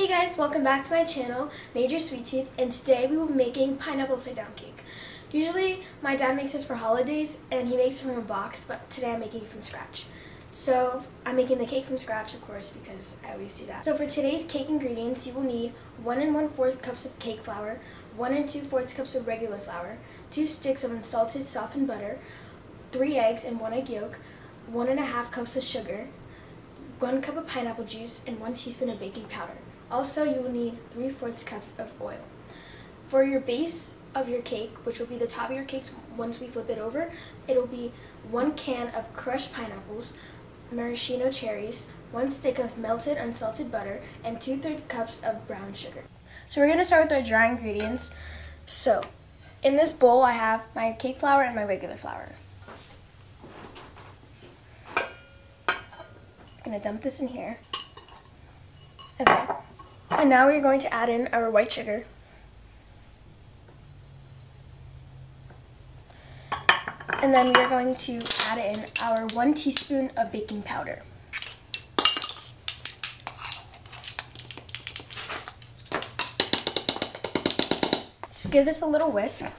Hey guys, welcome back to my channel, Major Sweet Tooth, and today we will be making pineapple upside down cake. Usually my dad makes this for holidays and he makes it from a box, but today I'm making it from scratch. So I'm making the cake from scratch, of course, because I always do that. So for today's cake ingredients, you will need 1 and 1 4th cups of cake flour, 1 and 2 fourths cups of regular flour, 2 sticks of unsalted softened butter, 3 eggs and 1 egg yolk, 1 and a half cups of sugar, 1 cup of pineapple juice, and 1 teaspoon of baking powder. Also, you will need 3 fourths cups of oil. For your base of your cake, which will be the top of your cakes once we flip it over, it will be 1 can of crushed pineapples, maraschino cherries, 1 stick of melted unsalted butter, and 2 third cups of brown sugar. So we're going to start with our dry ingredients. So, in this bowl I have my cake flour and my regular flour. Just going to dump this in here. Okay. And now we're going to add in our white sugar. And then we're going to add in our one teaspoon of baking powder. Just give this a little whisk.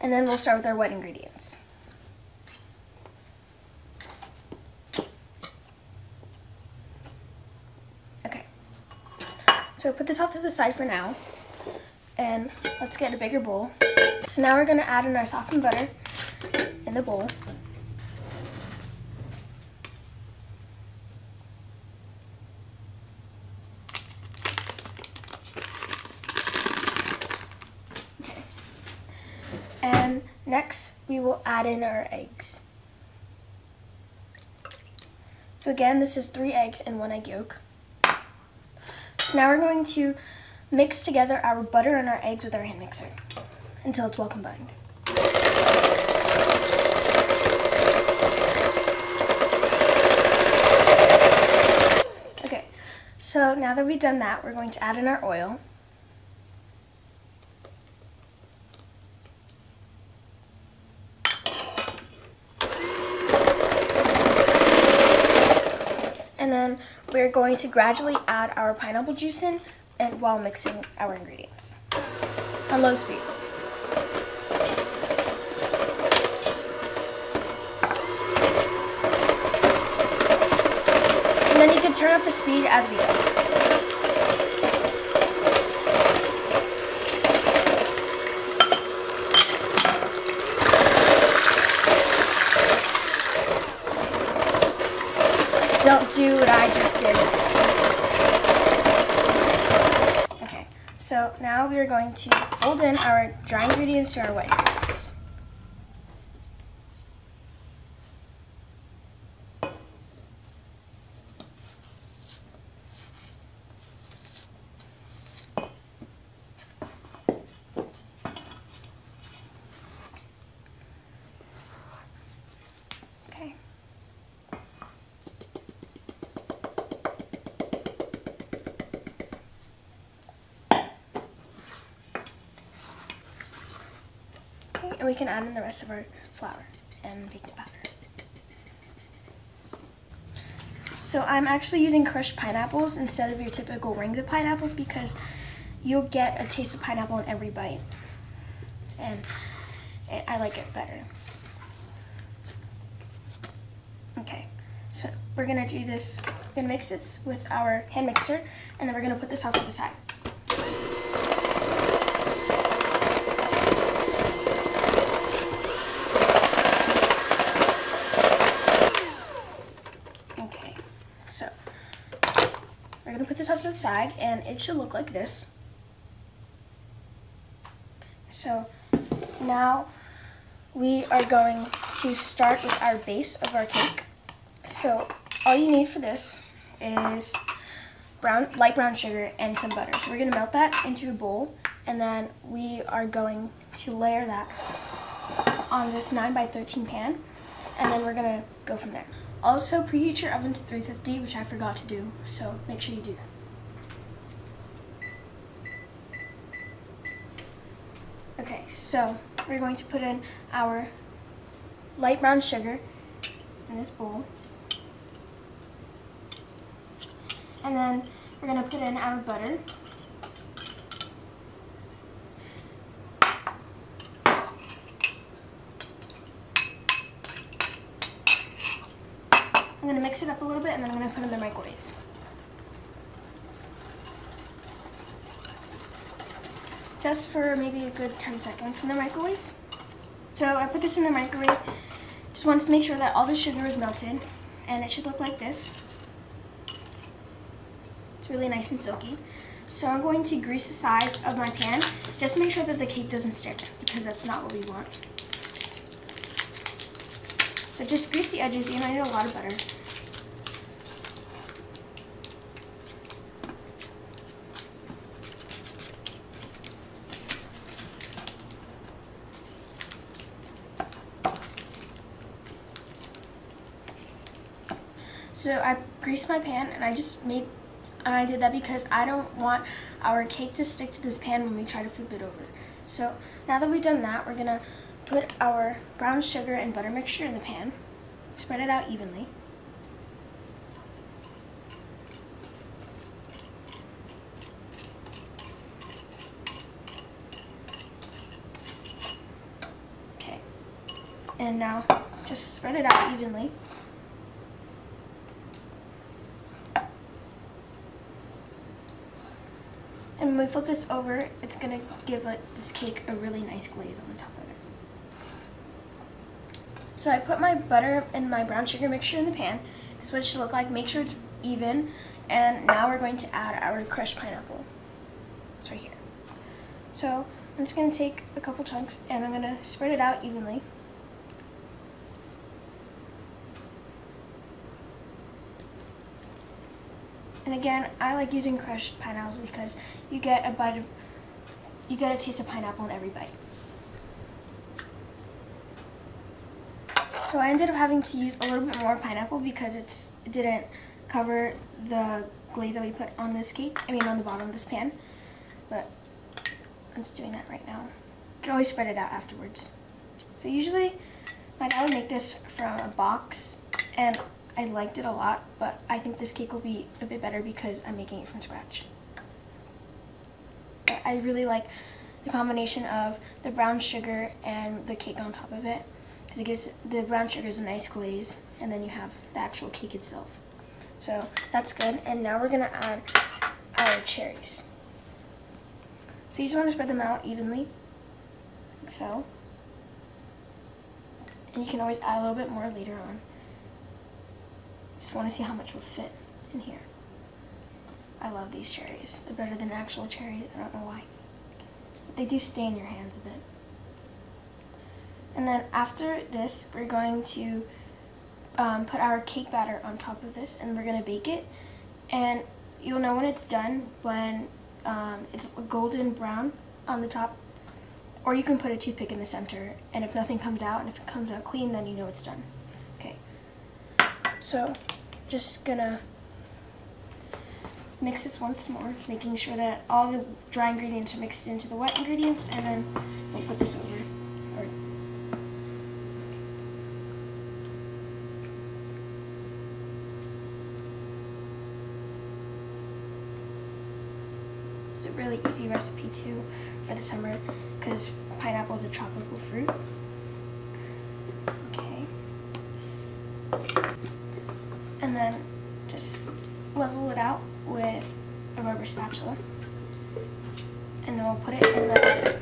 And then we'll start with our wet ingredients. So put this off to the side for now. And let's get a bigger bowl. So now we're going to add in our softened butter in the bowl. Okay. And next we will add in our eggs. So again, this is three eggs and one egg yolk. So now we're going to mix together our butter and our eggs with our hand mixer until it's well combined. Okay, so now that we've done that, we're going to add in our oil. And then we're going to gradually add our pineapple juice in and while mixing our ingredients on low speed. And then you can turn up the speed as we go. Don't do what I just did. Okay, so now we are going to fold in our dry ingredients to our wet ingredients. And we can add in the rest of our flour and baking powder. So I'm actually using crushed pineapples instead of your typical rings of pineapples because you'll get a taste of pineapple in every bite. And it, I like it better. Okay, so we're gonna do this, we're gonna mix this with our hand mixer and then we're gonna put this off to the side. This off to the side and it should look like this. So now we are going to start with our base of our cake. So all you need for this is brown, light brown sugar and some butter. So we're going to melt that into a bowl and then we are going to layer that on this 9 by 13 pan and then we're going to go from there. Also preheat your oven to 350 which I forgot to do so make sure you do that. Okay, so we're going to put in our light brown sugar in this bowl. And then we're going to put in our butter. Mix it up a little bit and then I'm going to put it in the microwave. Just for maybe a good 10 seconds in the microwave. So I put this in the microwave. Just wanted to make sure that all the sugar is melted and it should look like this. It's really nice and silky. So I'm going to grease the sides of my pan just to make sure that the cake doesn't stick because that's not what we want. So just grease the edges, you I need a lot of butter. So I greased my pan and I just made, and I did that because I don't want our cake to stick to this pan when we try to flip it over. So now that we've done that, we're gonna put our brown sugar and butter mixture in the pan, spread it out evenly. Okay, and now just spread it out evenly. And when we flip this over, it's going to give this cake a really nice glaze on the top of it. So I put my butter and my brown sugar mixture in the pan. This is what it should look like. Make sure it's even. And now we're going to add our crushed pineapple. It's right here. So I'm just going to take a couple chunks and I'm going to spread it out evenly. And again, I like using crushed pineapples because you get a bite of, you get a taste of pineapple in every bite. So I ended up having to use a little bit more pineapple because it's, it didn't cover the glaze that we put on this cake, I mean on the bottom of this pan. But I'm just doing that right now. You can always spread it out afterwards. So usually my dad would make this from a box and I liked it a lot, but I think this cake will be a bit better because I'm making it from scratch. But I really like the combination of the brown sugar and the cake on top of it because it gives the brown sugar is a nice glaze and then you have the actual cake itself. So that's good. And now we're going to add our cherries. So you just want to spread them out evenly, like so. And you can always add a little bit more later on. Just want to see how much will fit in here. I love these cherries. They're better than actual cherries. I don't know why. But they do stain your hands a bit. And then after this, we're going to um, put our cake batter on top of this and we're going to bake it. And you'll know when it's done when um, it's golden brown on the top. Or you can put a toothpick in the center. And if nothing comes out, and if it comes out clean, then you know it's done. So just gonna mix this once more, making sure that all the dry ingredients are mixed into the wet ingredients, and then we'll put this over. It's a really easy recipe too for the summer because pineapple is a tropical fruit. And then just level it out with a rubber spatula. And then we'll put it in the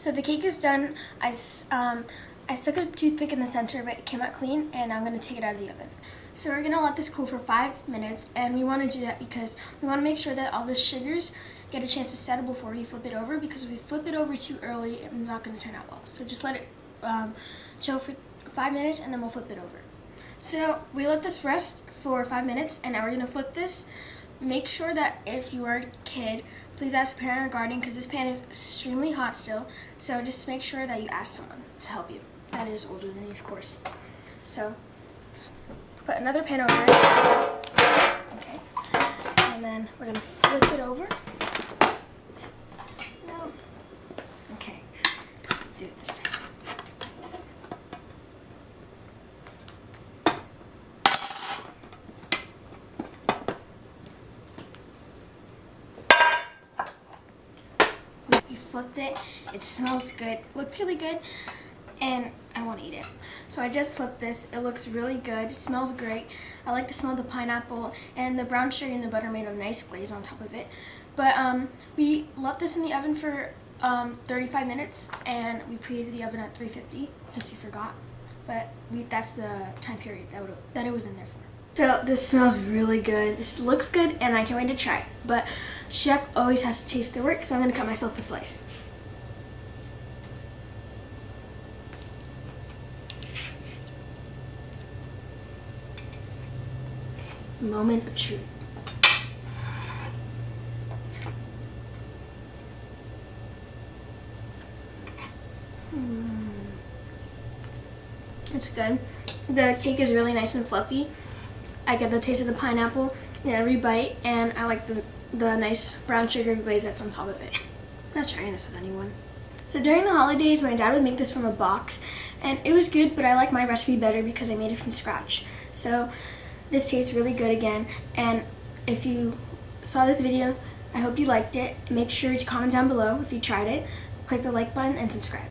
So the cake is done. I, um, I stuck a toothpick in the center, but it came out clean, and I'm going to take it out of the oven. So we're going to let this cool for five minutes, and we want to do that because we want to make sure that all the sugars get a chance to settle before we flip it over, because if we flip it over too early, it's not going to turn out well. So just let it um, chill for five minutes, and then we'll flip it over. So we let this rest for five minutes, and now we're going to flip this. Make sure that if you are a kid, please ask a parent or guardian because this pan is extremely hot still. So just make sure that you ask someone to help you. That is older than you, of course. So let's put another pan over it. Okay. And then we're going to flip it over. No. Okay. Do it this time. We flipped it. It smells good. Looks really good. And I want to eat it. So I just flipped this. It looks really good. It smells great. I like the smell of the pineapple and the brown sugar and the butter made a nice glaze on top of it. But um, we left this in the oven for um, 35 minutes and we preheated the oven at 350 if you forgot. But we, that's the time period that, that it was in there for. So this smells really good. This looks good and I can't wait to try it. But chef always has to taste the work so I'm going to cut myself a slice. Moment of truth. Mm. It's good. The cake is really nice and fluffy. I get the taste of the pineapple in every bite, and I like the, the nice brown sugar glaze that's on top of it. I'm not sharing this with anyone. So during the holidays, my dad would make this from a box, and it was good, but I like my recipe better because I made it from scratch. So this tastes really good again, and if you saw this video, I hope you liked it. Make sure to comment down below if you tried it, click the like button, and subscribe.